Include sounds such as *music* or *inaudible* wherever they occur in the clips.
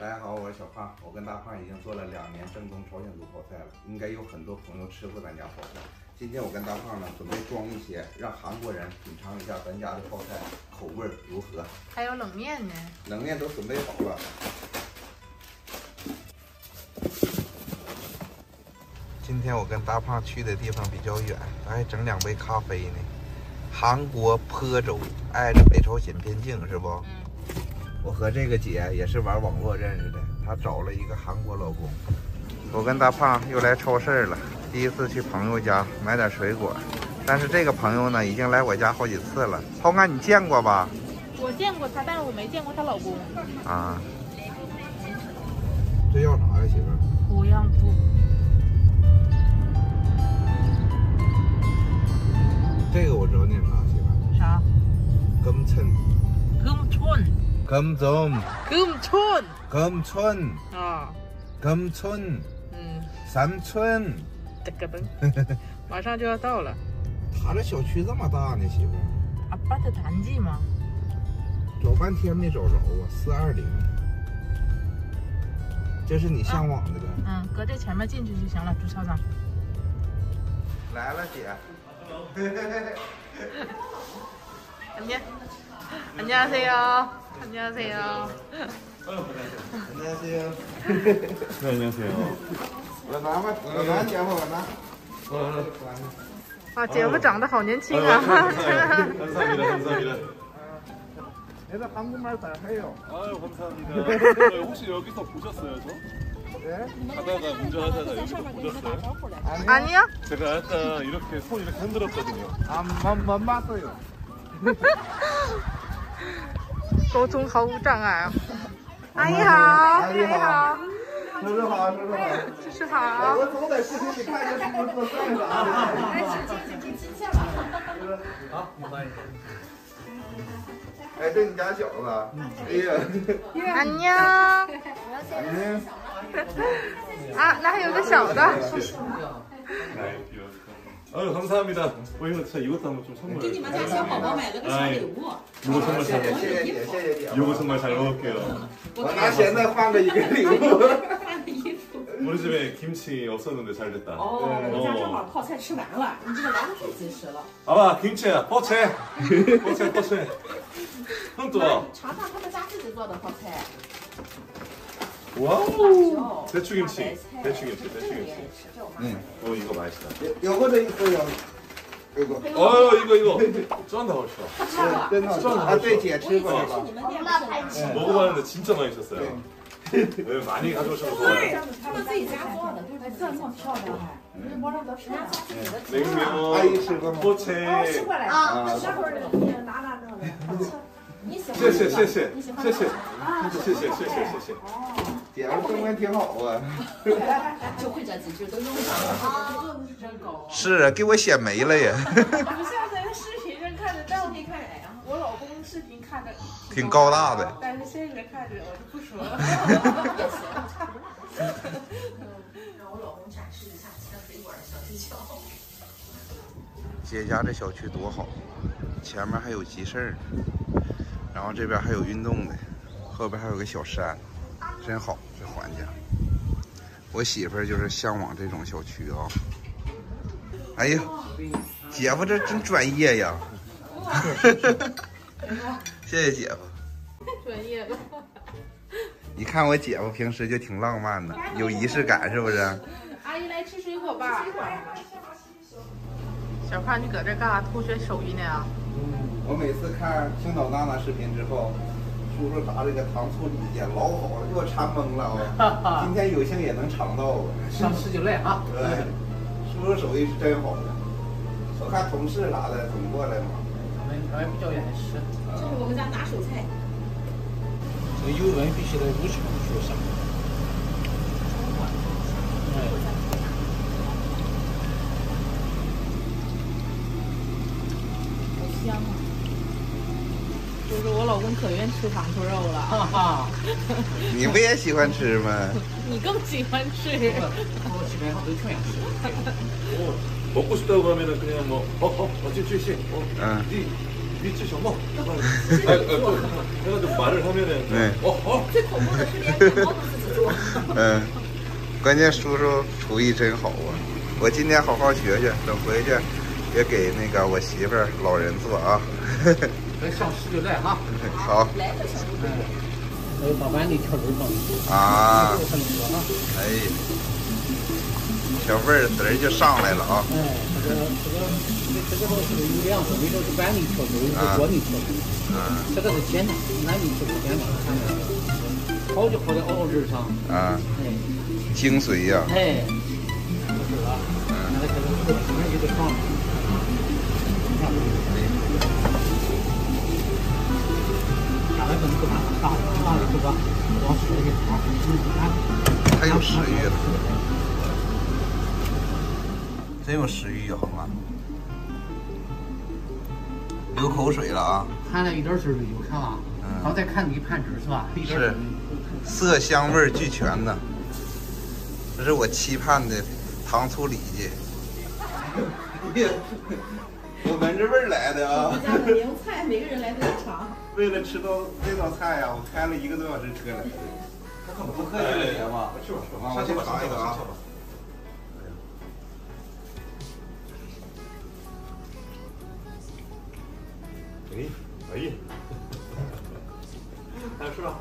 大家好，我是小胖。我跟大胖已经做了两年正宗朝鲜族泡菜了，应该有很多朋友吃过咱家泡菜。今天我跟大胖呢，准备装一些，让韩国人品尝一下咱家的泡菜口味如何。还有冷面呢，冷面都准备好了。今天我跟大胖去的地方比较远，咱还整两杯咖啡呢。韩国坡州，挨着北朝鲜边境，是不？嗯。我和这个姐也是玩网络认识的，她找了一个韩国老公。我跟大胖又来超市了，第一次去朋友家买点水果。但是这个朋友呢，已经来我家好几次了。涛哥，你见过吧？我见过她，但是我没见过她老公。啊。这要啥呀，媳妇？胡杨布。这个我知道念啥，媳妇？啥？根衬。根村。금점 금촌 금촌啊， 금촌 嗯， 삼촌 这个灯马上就要到了。他这小区这么大呢，媳妇儿。啊，八的단지吗？找半天没找着啊，四二零。这是你向往的呗？嗯，搁这前面进去就行了，朱校长。来了，姐。안녕안녕하세요 안녕하세요. 안녕하세요. 네, 안녕하세요. 我拿吧，我拿姐夫，我拿。啊，姐夫长得好年轻啊。 감사합니다, 감사합니다. 얘들 한국말 잘해요. 아유, 감사합니다. 혹시 여기서 보셨어요, 저? 네? 하다가 운전하다가 여기서 보셨어요? 아니요. 제가 아까 이렇게 손 이렇게 흔들었거든요. 안, 못, 못 봤어요. 沟通毫无障碍啊！*laughs* 阿姨好，阿姨好，叔叔好，叔叔好，叔叔好。我总在视频里看见叔叔做菜的啊。来，请进，请进，亲切吧。好，欢迎。哎，这你家小子？哎呀，安妮。安妮。啊，那还有个小的。 아유 감사합니다. 어 이거 진짜 이것도 한번 좀 선물. 给你们家小宝宝买了个小礼物。 이거 정말 잘 谢谢 먹을게요. 姐，谢谢姐。 이거 정말 잘 먹을게요. 我拿钱再换个一个礼物。 우리 집에 김치 없었는데 잘 됐다. 哦，我家正好泡菜吃完了，你这个来的太及时了。 아마 김치야, 뻐채, 뻐채, 뻐채. 형 또. 尝尝他们家自己做的泡菜。 와우. 대추김치, 대추김치, 대추김치. 嗯， 어 이거 맛있다. 有过这一次有，有过。 어 이거 이거 쩐다 훨씬. 他吃了。真的啊，对姐吃过是吧？你们店不是 먹어봤는데 진짜 맛있었어요. 네, 많이 가져오셔서 좋아요. 他们自己家做的，就是这么漂亮还，微博上都是。 냉면, 阿姨吃过吗？哦， 포채. 吃过来。啊，待会儿你拿拿那个。你喜欢？ 谢谢谢谢你喜欢？谢谢啊，谢谢谢谢谢谢。 姐夫中文挺好啊。就会这几句都用上了。真高。是啊，给我显没了呀。不像在视频上看着，但我看我老公视频看着挺高大的。但是现实看着我就不说了。让我老公展示一下切水果的小技巧。姐家这小区多好，前面还有集市呢，然后这边还有运动的，后边还有个小山，真好这环境。我媳妇儿就是向往这种小区啊。哎呀，姐夫这真专业呀！*laughs* 谢谢姐夫。专业的。你看我姐夫平时就挺浪漫的，有仪式感，是不是？阿姨来吃水果吧。小胖，你搁这干啥？偷学手艺呢？我每次看青岛娜娜视频之后，叔叔炸这个糖醋里脊老好了，给我馋懵了啊！今天有幸也能尝到啊！上吃就累啊！对，叔叔手艺是真好的。我看同事啥的总过来嘛。我们我也比较愿意吃。这是我们家拿手菜。这个油温必须得五十度以上。香啊！就是我老公可愿吃糖醋肉了。哈*laughs* 哈，你不也喜欢吃吗？你更喜欢吃。我基本上都全吃。 먹고 싶다고 하면은 그냥 뭐, 어, 어, 어, 지, 지, 씨, 어, 응. 니, 위치 정보. 아, 아, 또 내가 좀 말을 하면은. 네. 어, 어. 最恐怖的是连面包都自己做。嗯，关键叔叔厨艺真好啊！我今天好好学学，等回去也给那个我媳妇儿老人做啊。 来上市就来哈。好来个小猪哎，呃，把碗里调汁放进去，啊。哎，小味儿嘚儿就上来了啊！哎，这个这个这这个都是有两种，一种是碗里调汁，一种是锅里调汁。嗯这个是简单，碗里是不简单，看着好就好在熬汁上。啊，哎精髓呀、哎，就是了。那个这个锅里面就得放。真有食欲好吗？流口水了啊！看了一点汁儿就有啥吧？嗯刚才看你一盘汁是吧？一点汁儿色香味俱全呢，这是我期盼的糖醋里脊。*laughs* 我闻着味儿来的啊！我家的名菜，每个人来都要尝。为了吃到这道菜呀、我开了一个多小时车来的。不客气了，爷吧？去吧去吧。啊，我先尝一个啊。哎，哎。*laughs* 还有吃吧。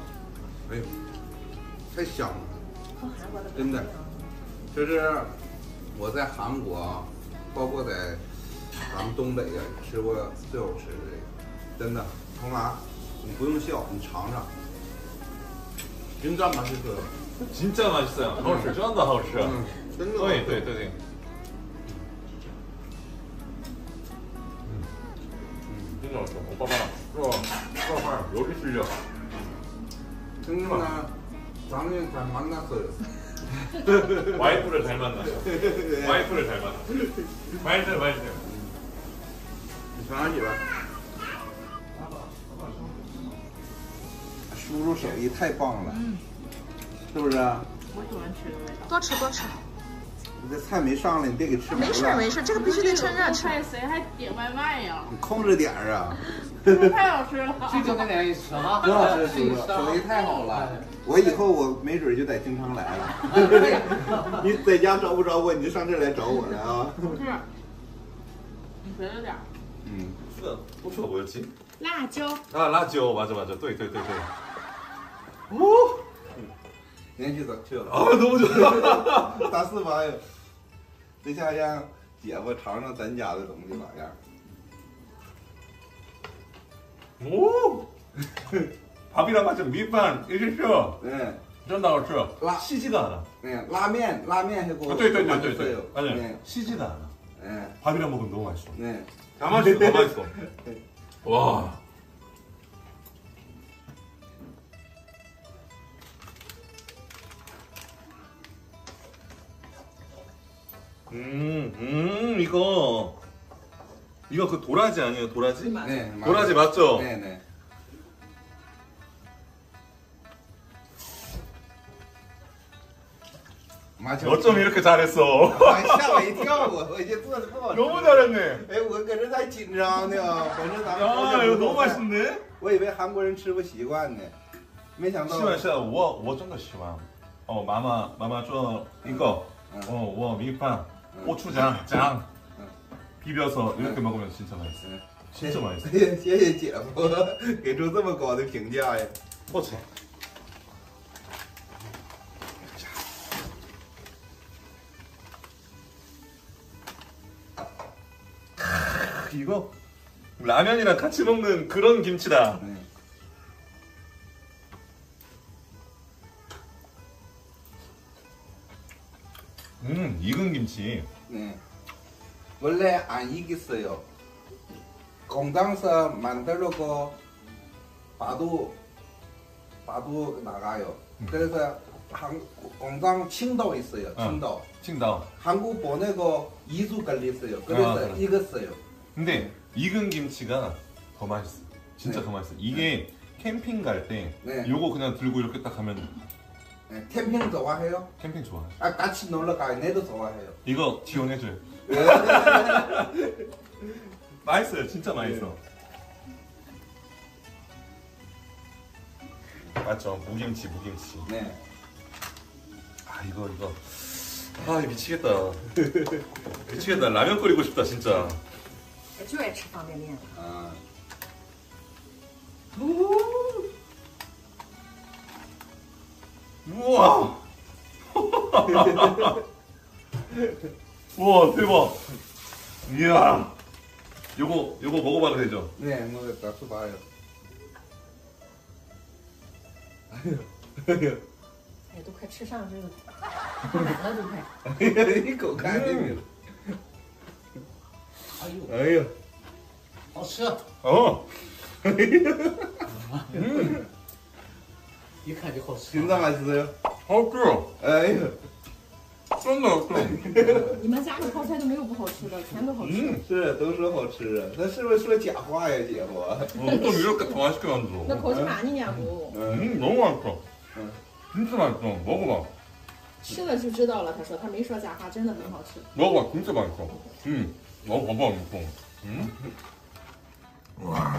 哎呦，太香了！和韩国的真的，就是我在韩国，包括在咱们东北呀，吃过最好吃的这个，真的。红妈，你不用笑，你尝尝。真这맛있어요。 진짜 맛있어요. 好吃，真的好吃。嗯，真的。对对对对。 做饭有的是热。 승윤아, 작년 잘 만났어요. 와이프를 잘 만났어. 와이프를 잘 만났어. 맛있어요, 맛있어요. 전화기 봐. 叔叔手艺太棒了，是不是啊？我喜欢吃的味道。多吃多吃，你这菜没上来，你别给吃没没事了。没事，这个必须得趁热吃。菜谁还点外卖呀？你控制点儿啊！ 是太好吃了。这就跟你联系吃啊刘老师师手艺太好了。我以后我没准就得经常来了。*laughs* 你在家找不着我你就上这来找我来啊。是你学着点嗯。是不错不错行辣椒。啊辣椒吧这把这对对对对。哦连续咋去了。啊都不哈了 *laughs* 大四吧呀这下让姐夫尝尝咱家的东西咋样 오 *laughs* 밥이랑 같이 밑반 이리쇼 嗯， 真的好吃 라- 시지가 않아 嗯，拉面拉面还给我 아, 对对对对对 네, 아니 시지가 않아 嗯 밥이랑 먹으면 너무 맛있어 嗯， 다 맛있어 다 맛있어 와 음, 음, 이거 이거 그 도라지 아니에요? 도라지? 对， 도라지 맞죠? 对对。 마치 어쩜 이렇게 잘했어? 吓我一跳，我我这做的不好吃。 너무 잘했네. 哎，我搁这在紧张呢，本身咱们 야, 이거 너무 맛있네. 我以为韩国人吃不习惯呢，没想到。喜欢喜欢，我我真的喜欢。哦，妈妈妈妈做一个，嗯 어, 와 밑반, 음. 고추장, 장 음. 비벼서 이렇게 먹으면 진짜 맛있어. 嗯 진짜 맛있어. 谢谢姐夫给出这么高的评价呀！ 터치. *laughs* 크, 이거 라면이랑 같이 먹는 그런 김치다. 嗯， 음, 익은 김치. 네. 원래 안 익었어요. 공장에서 만들려고 봐도 봐도 나가요. 음. 그래서 한, 공장 칭도 있어요. 칭도. 어, 칭도. 한국 보내고 이주 걸렸어요. 아, 그래서 아, 익었어요. 근데 네. 익은 김치가 더 맛있어. 진짜 네. 더 맛있어. 이게 네. 캠핑 갈때 네. 요거 그냥 들고 이렇게 딱 하면 네, 캠핑 좋아해요? 캠핑 좋아해요. 아 같이 놀러 가요. 내도 좋아해요. 이거 지원해줘요. 예. 맛있어요, 진짜 맛있어. 맞죠, 무김치, 무김치. 네. 아 이거 이거. 아 미치겠다. 미치겠다. 라면 끓이고 싶다 진짜. 就爱吃方便面。啊。呜。 아. 우와! *laughs* 우와 대박. 이야. 요거 요거 먹어봐도 되죠? 네, 뭐 갖고 봐요. 哎，都快吃上这个不满了，都快。一口干净了。哎呦，哎呦，好吃！ 어. 一看就好吃。 진짜 맛있어요. 어哎呦， 真的是。你们家的泡菜都没有不好吃的，全都好吃。嗯，是都说好吃啊，他是不是说假话呀，姐夫？ 어쩜 이렇게 더 맛있게 만들어? 那口气많이냐고 음, 너무 맛있어. 응. 진짜 맛있어. 먹어봐. 吃了就知道了。他说他没说假话，真的很好吃。 먹어봐. 진짜 맛있어. 음, 먹어봐, 이거. 음. 와.